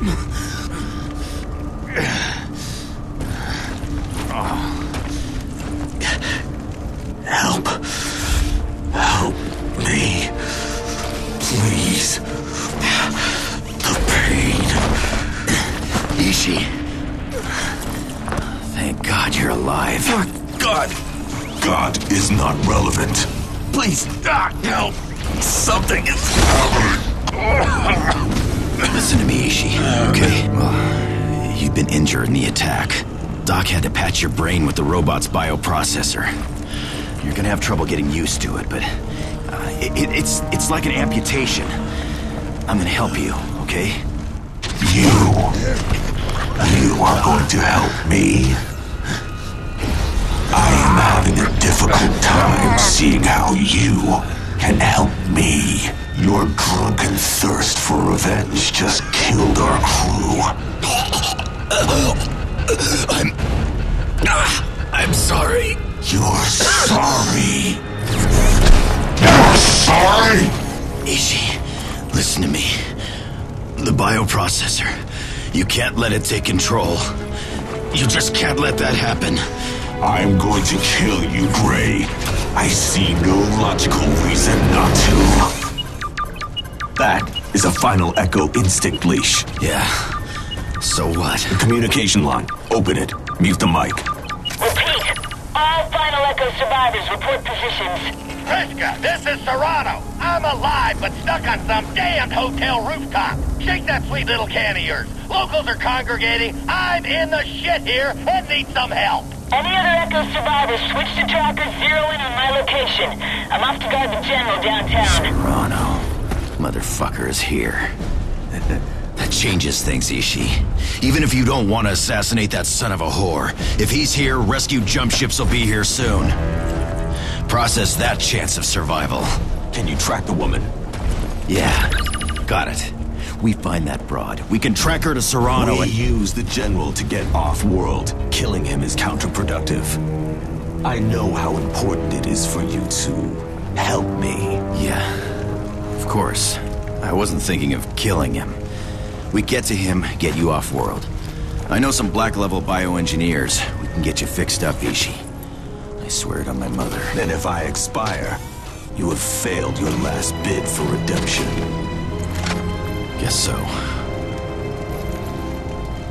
Help. Help me. Please. The pain. Ishi. Thank God you're alive. God. God is not relevant. Please, God, help. Something is happening. Listen to me, Ishi. Okay? Well, you've been injured in the attack. Doc had to patch your brain with the robot's bioprocessor. You're gonna have trouble getting used to it, but uh, it, it, it's it's like an amputation. I'm gonna help you, okay? You. You are going to help me. I am having a difficult time seeing how you can help me. Your drunken thirst for revenge just killed our crew. I'm. I'm sorry. You're sorry. You're sorry? Ishi, listen to me. The bioprocessor. You can't let it take control. You just can't let that happen. I'm going to kill you, Gray. I see no logical reason not to. That is a final Echo instinct leash. Yeah. So what? Communication line. Open it. Mute the mic. Repeat. All Final Echo survivors report positions. Trishka, this is Sarrano. I'm alive, but stuck on some damned hotel rooftop. Shake that sweet little can of yours. Locals are congregating. I'm in the shit here and need some help. Any other Echo survivors, switch to tracker, zero in on my location. I'm off to guard the general downtown. Sarrano. Motherfucker is here. That changes things, Ishi. Even if you don't want to assassinate that son of a whore, if he's here, rescue jump ships will be here soon. Process that chance of survival. Can you track the woman? Yeah, got it. We find that broad. We can track her to Sarrano we and... use the general to get off-world. Killing him is counterproductive. I know how important it is for you to help me. Yeah, course. I wasn't thinking of killing him. We get to him, get you off-world. I know some black-level bioengineers. We can get you fixed up, Ishi. I swear it on my mother. Then if I expire, you have failed your last bid for redemption. Guess so.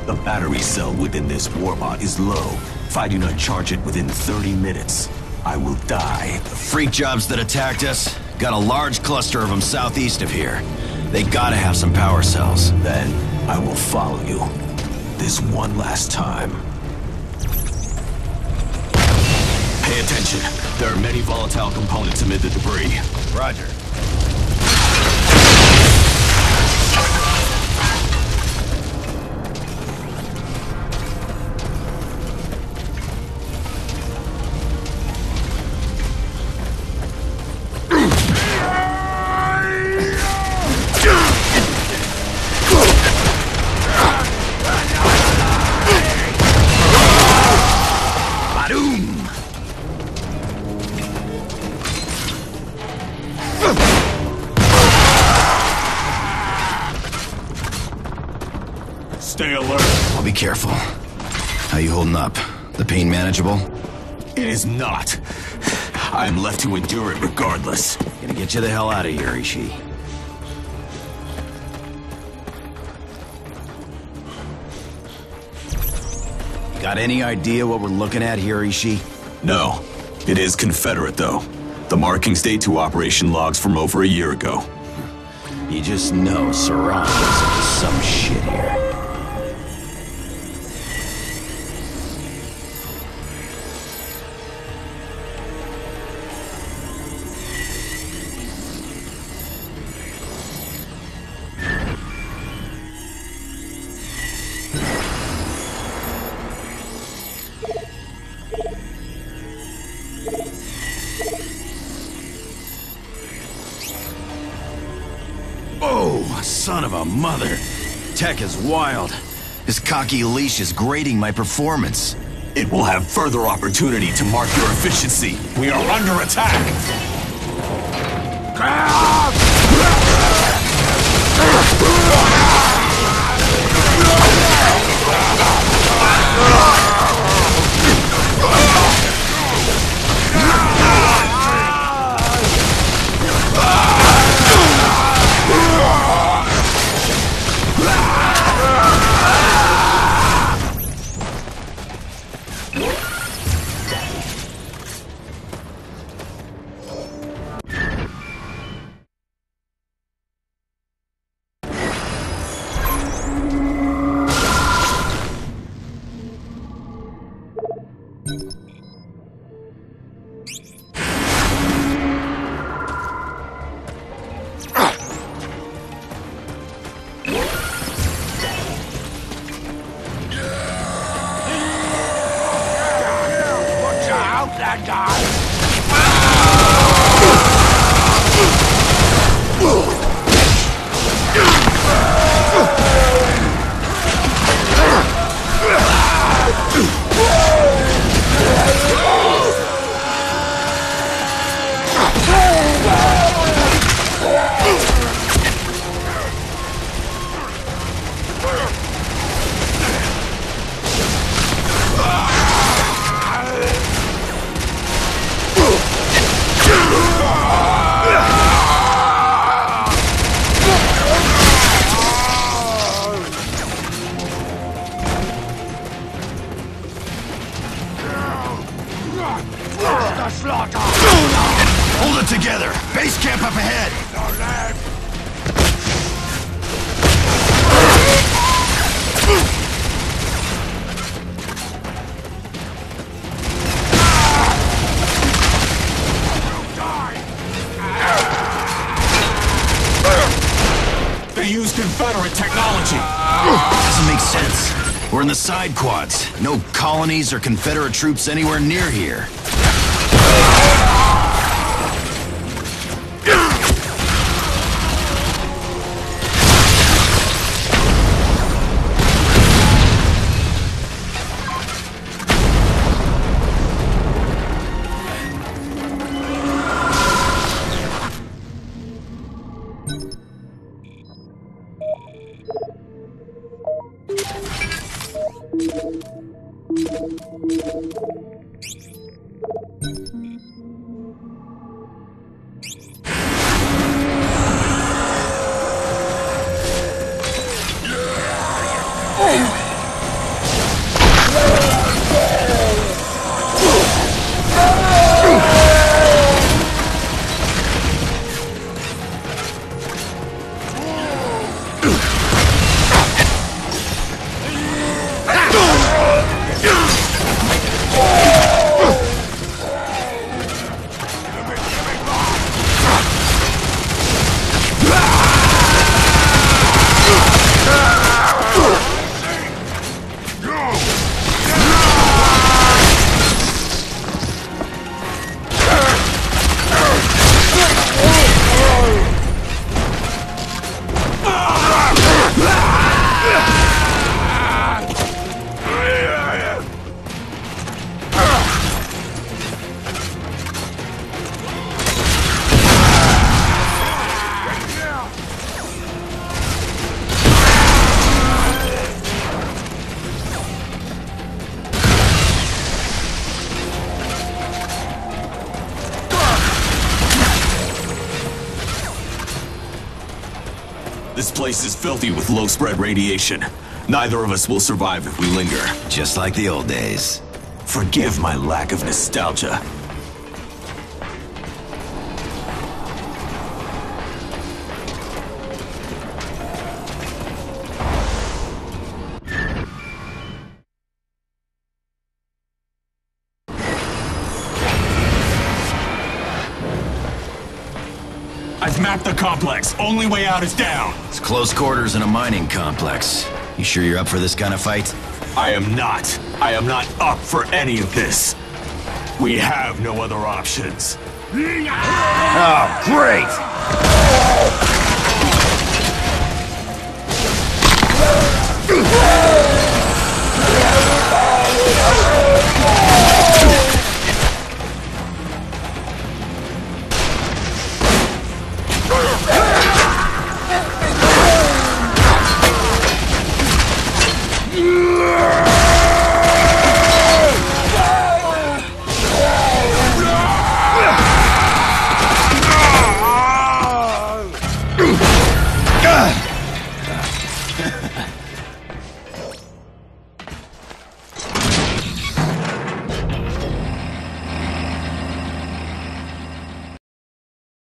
The battery cell within this warbot is low. If I do not charge it within 30 minutes, I will die. The freak jobs that attacked us, got a large cluster of them southeast of here. They gotta have some power cells. Then I will follow you. This one last time. Pay attention. There are many volatile components amid the debris. Roger. Holding up? The pain manageable? It is not. I am left to endure it regardless. Gonna get you the hell out of here, Ishi. Got any idea what we're looking at here, Ishi? No. It is Confederate, though. The markings date to operation logs from over a year ago. You just know up to some shit here. Of a mother. Tech is wild. His cocky leash is grading my performance. It will have further opportunity to mark your efficiency. We are under attack! We're in the side quads. No colonies or Confederate troops anywhere near here. Thank you. Place is filthy with low spread radiation. Neither of us will survive if we linger. Just like the old days. Forgive my lack of nostalgia. Complex. Only way out is down. It's close quarters in a mining complex. You sure you're up for this kind of fight? I am not. I am not up for any of this. We have no other options. Oh, great!